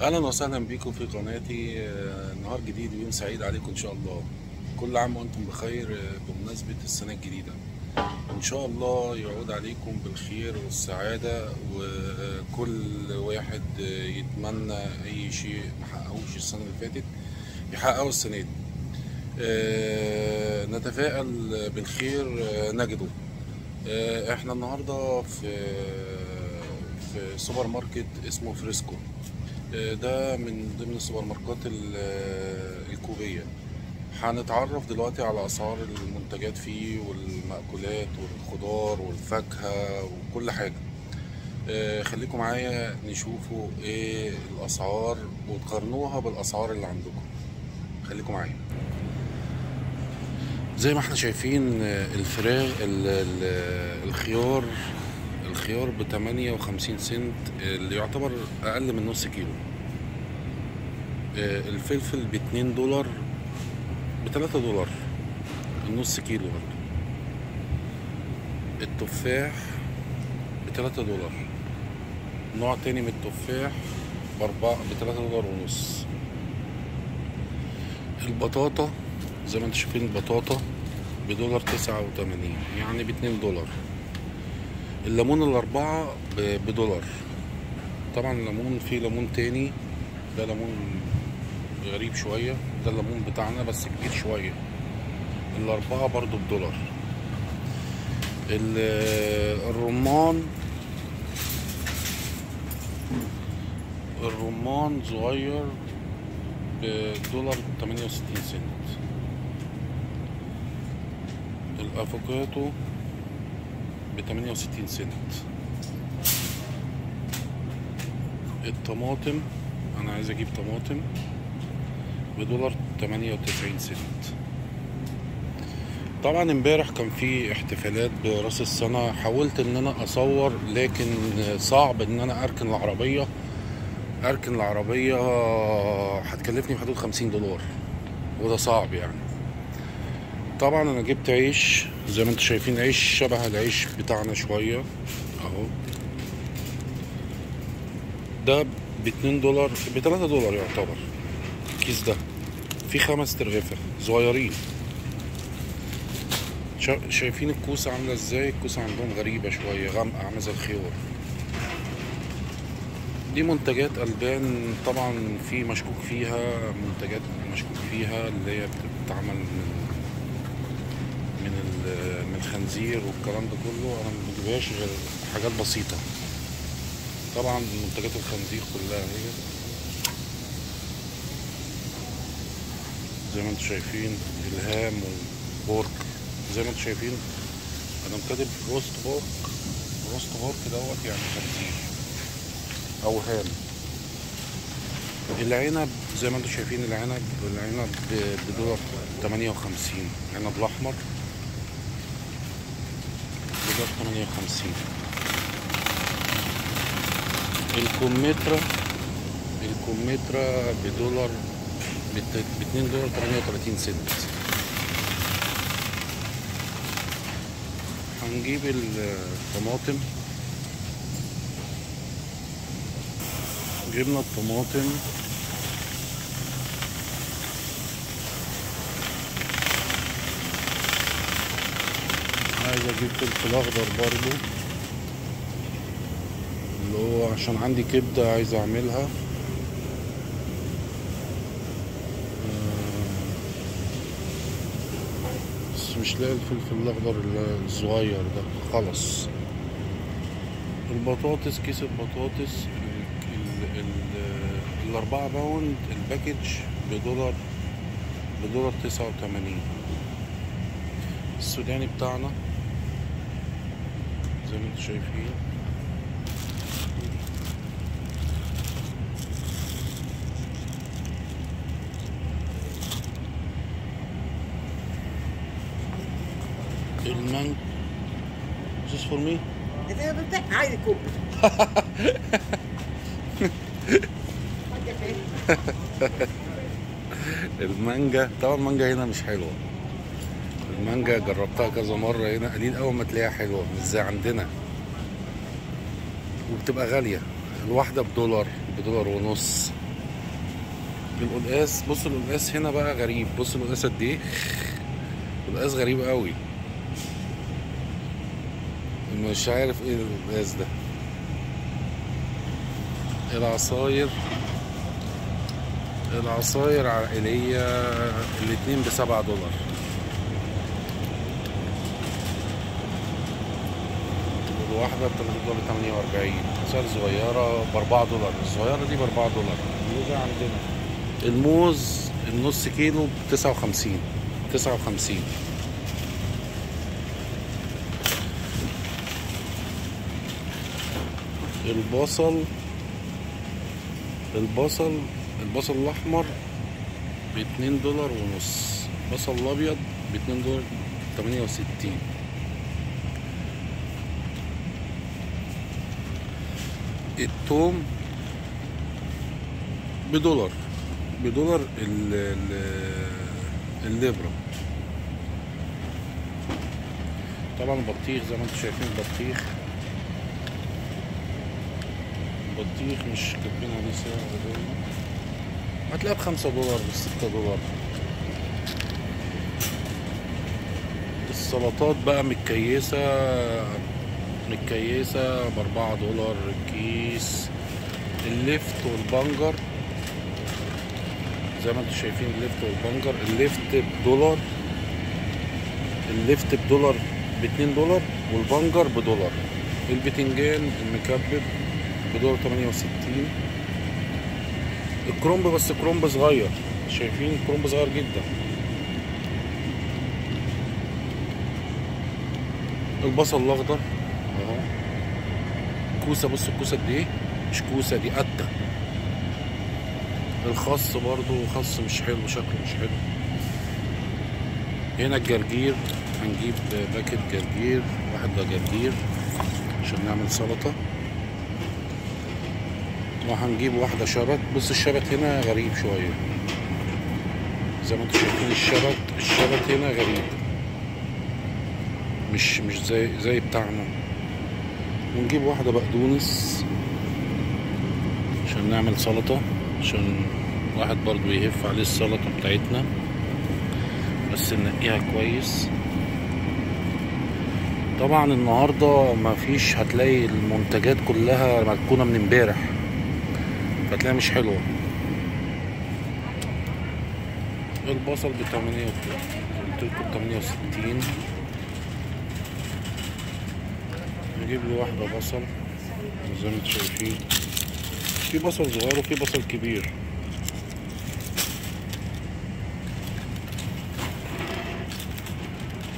أهلا وسهلا بيكم في قناتي. آه، نهار جديد ويوم سعيد عليكم ان شاء الله. كل عام وأنتم بخير آه، بمناسبة السنة الجديدة. ان شاء الله يعود عليكم بالخير والسعادة وكل واحد آه، يتمنى أي شيء محققوش السنة اللي فاتت يحققه السنة دي. نتفائل بالخير نجده. إحنا النهارده في في سوبر ماركت اسمه فريسكو. ده من ضمن السوبر ماركات ال- الكوبية. هنتعرف دلوقتي على أسعار المنتجات فيه والمأكولات والخضار والفاكهة وكل حاجة. آه، خليكم معايا نشوفوا إيه الأسعار وتقارنوها بالأسعار اللي عندكم. خليكم معايا. زي ما إحنا شايفين آه، الفراخ ال- ال- الخيار الخيار ب 58 سنت اللي يعتبر أقل من نص كيلو. آه، الفلفل ب 2 دولار ب 3 دولار النص كيلو برضه. التفاح ب 3 دولار. نوع تاني من التفاح بأربعة ب 3 دولار ونص. البطاطا زي ما أنتم شايفين البطاطا بدولار تسعة وتمانين يعني باتنين دولار. الليمون الأربعة ب- بدولار. طبعا الليمون في ليمون تاني. ده ليمون غريب شوية. ده الليمون بتاعنا بس كبير شوية. الأربعة برضو بدولار. ال- الرمان الرمان صغير بدولار تمانية وستين سنت. الأفوكاتو ب 68 سنت. الطماطم أنا عايز أجيب طماطم بدولار 98 سنت. طبعا امبارح كان في احتفالات برأس السنة. حاولت إن أنا أصور لكن صعب إن أنا أركن العربية. أركن العربية هتكلفني في حدود 50 دولار وده صعب يعني. طبعا أنا جبت عيش زي ما أنتم شايفين عيش شبه العيش بتاعنا شوية أهو. ده ب 2 دولار ب 3 دولار يعتبر الكيس ده. في خمس ترغيفة صغيرين. شا- شايفين الكوسة عاملة إزاي؟ الكوسة عندهم غريبة شوية غامقه عامله زي الخيار دي منتجات ألبان طبعا في مشكوك فيها منتجات مشكوك فيها اللي هي بتتعمل من من من الخنزير والكلام ده كله أنا ما بجيبهاش غير حاجات بسيطة. طبعا منتجات الخنزير كلها هي. زي ما أنتم شايفين ال ham وال pork زي ما أنتم شايفين أنا كاتب roast pork roast pork دوت يعني خنزير أو ham. العنب زي ما أنتم شايفين العنب العنب ب- بدولار 58 عنب الأحمر بدولار 58 الكمثرى الكمثرى بدولار ب 2 دولار 38 سنت. هنجيب الطماطم. جبنا الطماطم. عايز أجيب فلفل أخضر برضو. اللي هو عشان عندي كبدة عايز أعملها. آه، بس مش لاقي الفلفل الأخضر الصغير ده. خلص البطاطس كيس البطاطس ال- ال- ال- الأربعة pound ال package بدولار بدولار تسعة وتمانين. السوداني بتاعنا. زي ما أنتم شايفين. المانج. This is for me. Il cubo. المانجا. طبعا المانجا هنا مش حلوة. المانجا جربتها كذا مرة هنا قليل أول ما تلاقيها حلوة مش زي عندنا. وبتبقى غالية الواحدة بدولار بدولار ونص. القلقاس بص القلقاس هنا بقى غريب بص القلقاس قد إيه؟ القلقاس غريب قوي مش عارف إيه القلقاس ده. العصاير العصاير عائلية الاتنين بسبعة دولار. الواحدة بتبقى ب 48 أسعار صغيرة ب 4 دولار. الصغيرة دي ب 4 دولار الموزة عندنا. الموز النص كيلو ب 59 59 البصل البصل البصل الأحمر ب 2 دولار ونص. البصل الأبيض ب 2 دولار 68 التوم بدولار. بدولار ال ال الليبرا. طبعا البطيخ زي ما أنتم شايفين البطيخ البطيخ مش كاتبين عليه سعر هتلاقيه بخمسة دولار بستة دولار. السلطات بقى متكيسة. متكيسة بأربعة دولار الكيس. الليفت والبنجر. زي ما أنتم شايفين الليفت والبنجر. الليفت بدولار. الليفت بدولار باتنين دولار والبنجر بدولار. البتنجان المكبب بدولار تمانية وستين. الكرومب بس كرومب صغير. شايفين كرومب صغير جدا. البصل الأخضر. اهو كوسة بص الكوسة قد إيه؟ مش كوسة دي قده الخس برضو خس مش حلو شكله مش حلو. هنا الجرجير هنجيب باكت جرجير واحد ده جرجير عشان نعمل سلطة. وهنجيب واحدة شبت بص الشبت هنا غريب شوية. زي ما أنتم شايفين الشبت الشبت هنا غريب. مش مش زي زي بتاعنا. ونجيب واحدة بقدونس عشان نعمل سلطة عشان واحد برضو يهف عليه السلطة بتاعتنا بس ننقيها كويس. طبعا النهاردة مفيش هتلاقي المنتجات كلها مركونة من امبارح فتلاقيها مش حلوة. البصل بتمانية بتمانية وستين. نجيب له واحدة بصل زي ما أنتم شايفين. في بصل صغير وفي بصل كبير.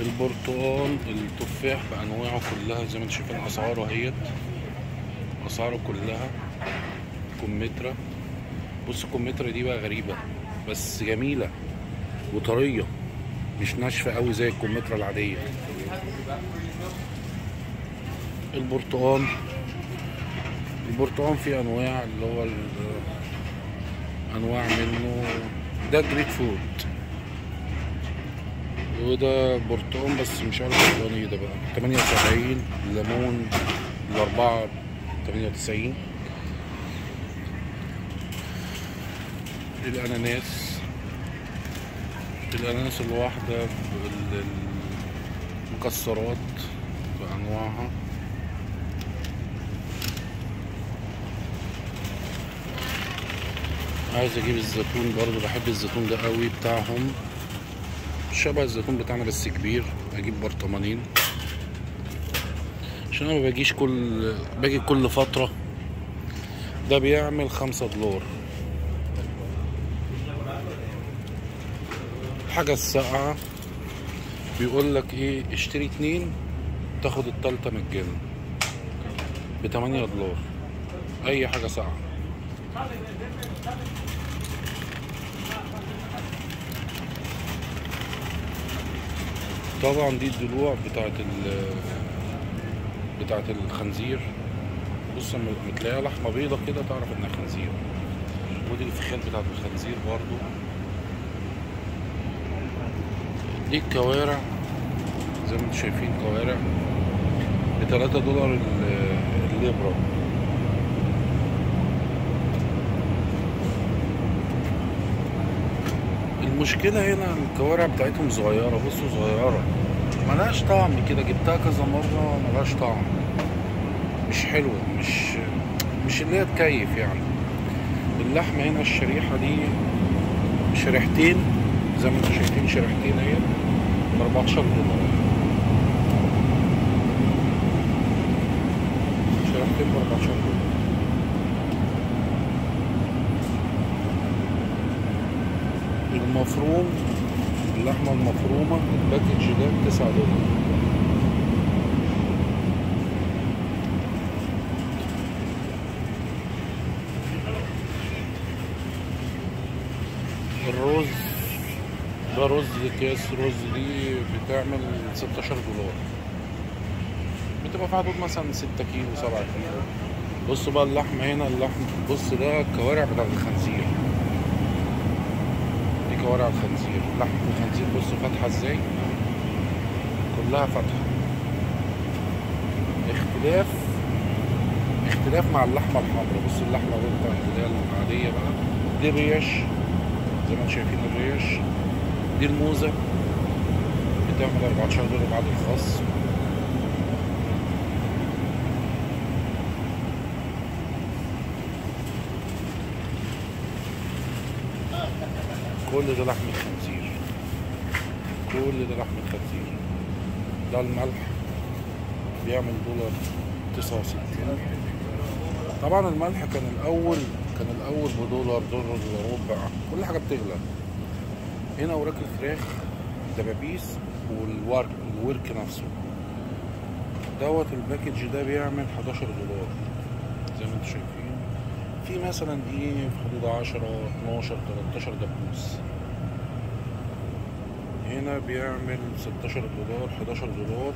البرتقال التفاح بأنواعه كلها زي ما أنتم شايفين أسعاره أهيت. أسعاره كلها كمثرى بص الكمثرى دي بقى غريبة بس جميلة وطرية مش ناشفة قوي زي الكمثرى العادية. البرتقال. البرتقال فيه أنواع اللي هو أنواع منه. ده جريت فروت وده برتقال بس مش عارف إيه ده بقى. 78 ليمون الأربعة 98 الأناناس. الأناناس الواحدة بال- المكسرات عايز أجيب الزيتون برضو بحب الزيتون ده قوي بتاعهم. شبه الزيتون بتاعنا بس كبير أجيب برطمانين. عشان أنا ما باجيش كل باجي كل فترة. ده بيعمل خمسة دولار. الحاجة الساقعة. بيقول لك إيه اشتري اتنين تاخد التالتة مجانا بتمانية دولار. أي حاجة ساقعة. طبعا دي الضلوع بتاعت ال بتاعت الخنزير. بص لما بتلاقيها لحمة بيضة كده تعرف إنها خنزير. ودي الفخاد بتاعت الخنزير برضو. دي الكوارع زي ما أنتم شايفين كوارع بتلاتة دولار ال- المشكلة هنا الكوارع بتاعتهم صغيرة بصوا صغيرة. ملهاش طعم كده جبتها كذا مرة ملهاش طعم. مش حلوة مش مش اللي هي تكيف يعني. اللحمة هنا الشريحة دي شريحتين زي ما أنتم شايفين شريحتين اهي ب 14 دولار. شريحتين ب 14 دولار. المفروم اللحمة المفرومة الباكج ده 9 دولار. الرز ده رز كاس رز دي بتعمل 16 دولار. بتبقى في حدود مثلا 6 كيلو 7 كيلو. بصوا بقى اللحمة هنا اللحم بص ده الكوارع بتاعت الخنزير. كوارع الخنزير. لحمة الخنزير بصوا فاتحة إزاي؟ كلها فاتحة. اختلاف اختلاف مع اللحمة الحمراء. بص اللحمة بتاعت اللي هي العادية بقى. دي ريش زي ما أنتم شايفين الريش. دي الموزة. بتعمل 14 دولار بعد الخاص. كل ده لحم الخنزير كل ده لحم الخنزير ده الملح بيعمل دولار تسعة وستين. طبعا الملح كان الأول كان الأول بدولار دولار إلا ربع. كل حاجة بتغلى. هنا وراك الفراخ دبابيس والورك الورك نفسه. دوت ال package ده بيعمل 11 دولار زي ما أنتم شايفين. في مثلا إيه في حدود 10 12 13 دبوس هنا بيعمل 16 دولار 11 دولار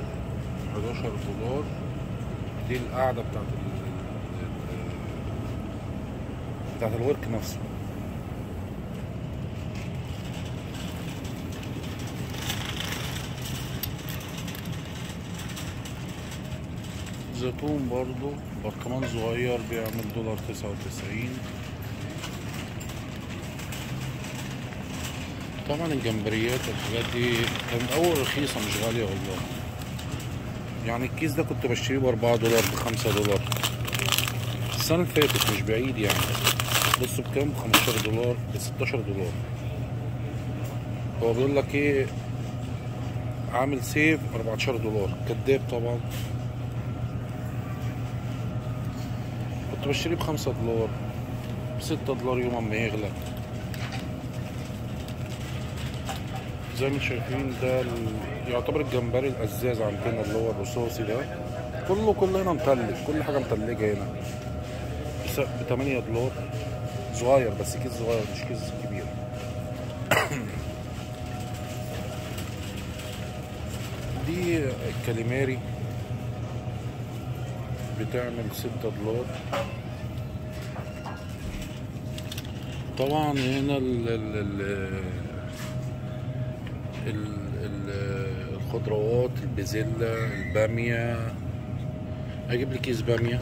11 دولار. دي القاعدة بتاعت ال بتاعت الورك نفسه. زيتون برضو برطمان صغير بيعمل دولار تسعة وتسعين. طبعا الجمبريات والحاجات دي كانت أول رخيصة مش غالية والله. يعني الكيس ده كنت بشتريه بأربعة دولار بخمسة دولار. السنة اللي فاتت مش بعيد يعني. بصوا بكام؟ بخمستاشر دولار بستاشر دولار. هو بيقول لك إيه؟ عامل save 14 دولار. كداب طبعا. كنت بشتريه بخمسة دولار بستة دولار يوم ما يغلى. زي ما شايفين ده يعتبر الجمبري القزاز عندنا اللي هو الرصاصي ده. كله كله هنا متلج كل حاجة متلجة هنا. ب 8 دولار. صغير بس كيس صغير مش كيس كبير. دي الكاليماري. بتعمل ستة دولار. طبعا هنا ال ال ال ال ال الخضروات البازيلا البامية. أجيب لي كيس بامية.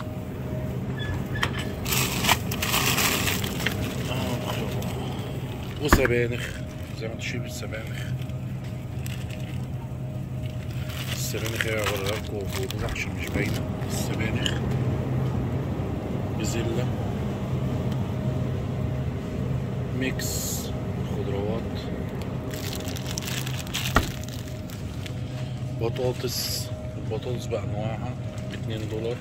وسبانخ زي ما تشوف السبانخ. السبانخ هي هوريها لكم بوضوح مش باينة السبانخ بزلة. ميكس. خضروات. بطاطس. البطاطس بأنواعها باتنين دولار.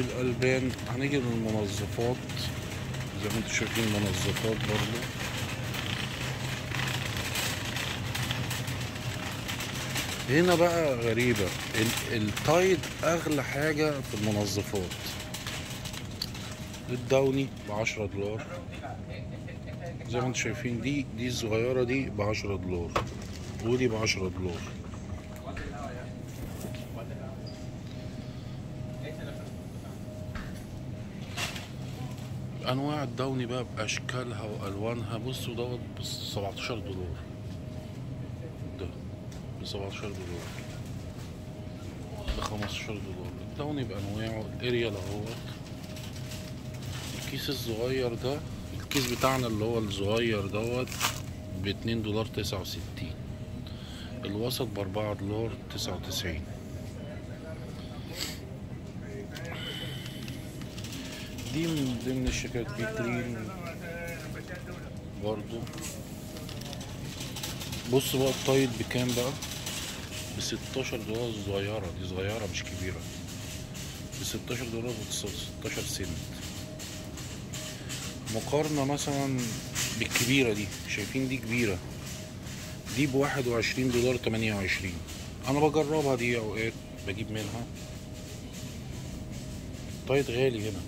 الألبان هنيجي للمنظفات. زي ما أنتم شايفين منظفات برضو. هنا بقى غريبة ال- التايد أغلى حاجة في المنظفات. الداوني بعشرة دولار. زي ما أنتم شايفين دي دي الصغيرة دي بعشرة دولار. ودي بعشرة دولار. أنواع الدوني بقى بأشكالها وألوانها. بصوا دوت ب 17 دولار. ده ب 17 دولار. ب 15 دولار. الدوني بانواعه الأريال أهوت. الكيس الصغير ده الكيس بتاعنا اللي هو الصغير دوت ب 2 دولار 69 الوسط ب 4 دولار 99 دي من ضمن الشركات بيترين برضو. بص بقى الطايد بكام بقى؟ ب 16 دولار صغيرة دي صغيرة مش كبيرة. ب 16 دولار و 16 سنت. مقارنة مثلا بالكبيرة دي شايفين دي كبيرة. دي ب 21 دولار 28 أنا بجربها دي أوقات بجيب منها. طايد غالي هنا.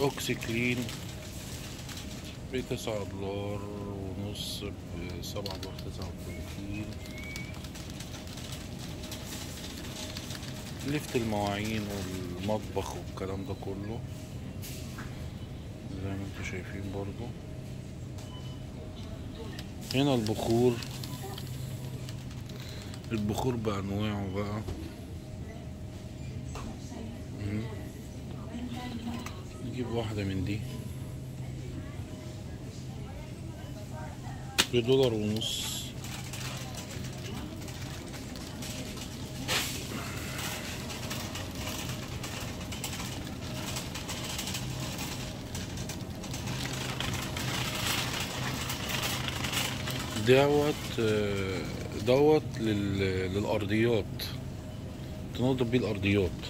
اوكسي كلين بتسعة دولار ونص بسبعة دولار تسعة وتلاتين. لفت المواعين والمطبخ والكلام ده كله. زي ما أنتوا شايفين برضو. هنا البخور. البخور بأنواعه بقى. نجيب واحدة من دي. بدولار ونص. دوت آه، دوت لل- للأرضيات. تنظف بيه الأرضيات.